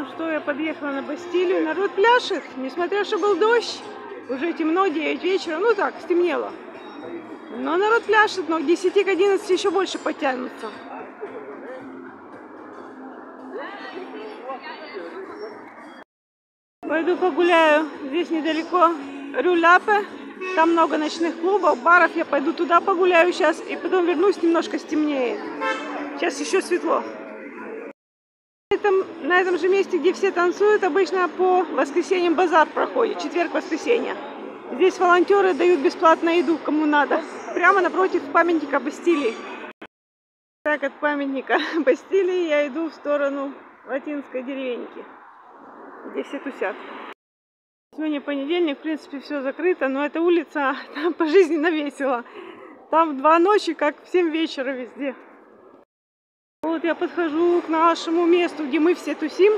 Ну что, я подъехала на Бастилию. Народ пляшет, несмотря что был дождь. Уже темно, 9 вечера. Ну так, стемнело. Но народ пляшет, но к 10 к 11 еще больше потянутся. Пойду погуляю. Здесь недалеко Рюляпе. Там много ночных клубов, баров. Я пойду туда погуляю сейчас. И потом вернусь, немножко стемнеет. Сейчас еще светло. На этом, же месте, где все танцуют, обычно по воскресеньям базар проходит. Четверг-воскресенье. Здесь волонтеры дают бесплатно еду, кому надо. Прямо напротив памятника Бастилии. Так, от памятника Бастилии я иду в сторону латинской деревеньки где все тусят. Сегодня понедельник, в принципе, все закрыто, но эта улица там пожизненно весело. Там в два ночи, как в 7 вечера везде. Вот я подхожу к нашему месту, где мы все тусим.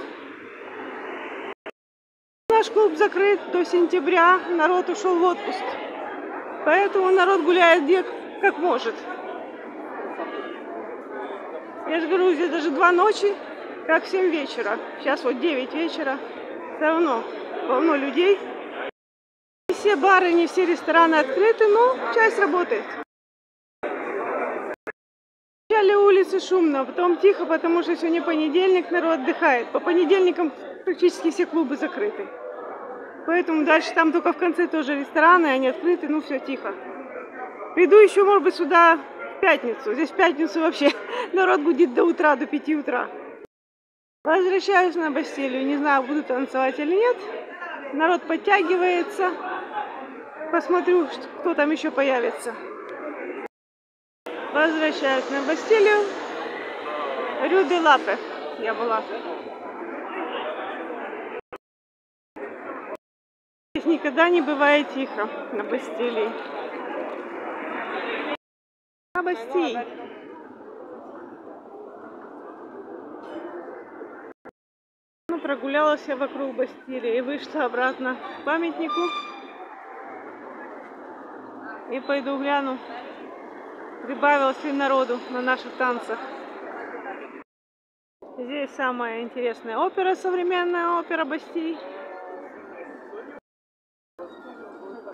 Наш клуб закрыт до сентября, народ ушел в отпуск. Поэтому народ гуляет где как может. Я же говорю, здесь даже два ночи, как в 7 вечера. Сейчас вот 9 вечера. Все равно полно людей. Не все бары, не все рестораны открыты, но часть работает. Вначале улицы шумно, а потом тихо, потому что сегодня понедельник, народ отдыхает. По понедельникам практически все клубы закрыты. Поэтому дальше там только в конце тоже рестораны, они открыты, ну все тихо. Приду еще, может быть, сюда в пятницу. Здесь в пятницу вообще народ гудит до утра, до 5 утра. Возвращаюсь на Бастилию. Не знаю, буду танцевать или нет. Народ подтягивается. Посмотрю, кто там еще появится. Возвращаюсь на Бастилию. Рю де Лапе я была. Здесь никогда не бывает тихо на Бастилии. На Бастилии. прогулялась я вокруг Бастилии и вышла обратно к памятнику. И пойду гляну, прибавилось ли народу на наших танцах. Здесь самая интересная опера, современная опера Бастилии.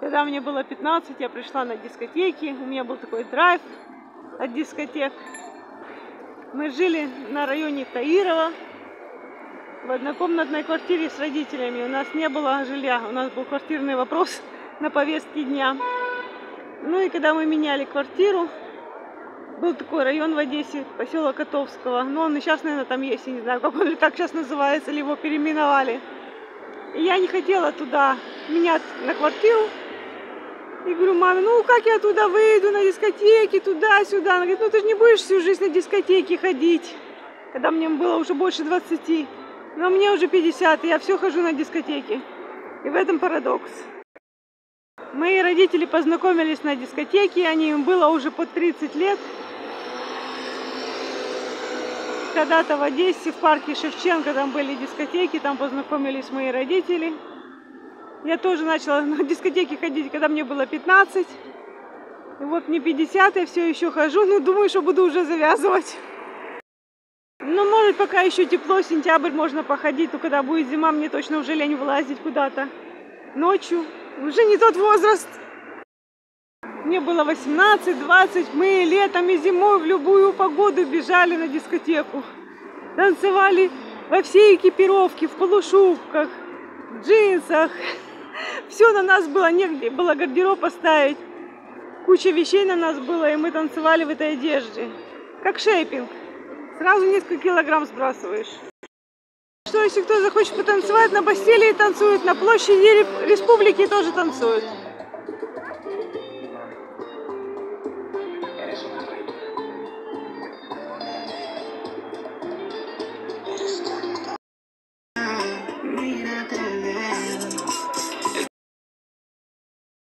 Когда мне было 15, я пришла на дискотеки. У меня был такой драйв от дискотек. Мы жили на районе Таирова, в однокомнатной квартире с родителями. У нас не было жилья, у нас был квартирный вопрос на повестке дня. Ну и когда мы меняли квартиру, был такой район в Одессе, поселок Котовского. Но он и сейчас, наверное, там есть, я не знаю, как он так сейчас называется, или его переименовали. И я не хотела туда менять на квартиру. И говорю, маме, ну как я туда выйду на дискотеки, туда-сюда. Она говорит, ну ты же не будешь всю жизнь на дискотеки ходить. Когда мне было уже больше 20. Но мне уже 50, и я все хожу на дискотеки. И в этом парадокс. Мои родители познакомились на дискотеке, они им было уже под 30 лет. Когда-то в Одессе, в парке Шевченко, там были дискотеки, там познакомились мои родители. Я тоже начала на дискотеки ходить, когда мне было 15. И вот мне 50, я все еще хожу, но думаю, что буду уже завязывать. Ну, может, пока еще тепло, сентябрь можно походить, но когда будет зима, мне точно уже лень вылазить куда-то. Ночью уже не тот возраст. Мне было 18-20, мы летом и зимой в любую погоду бежали на дискотеку. Танцевали во всей экипировке, в полушубках, в джинсах. Все на нас было, негде было гардероб поставить. Куча вещей на нас было, и мы танцевали в этой одежде. Как шейпинг. Сразу несколько килограмм сбрасываешь. Что, если кто захочет потанцевать, на Бастилии танцуют, на площади республики тоже танцуют.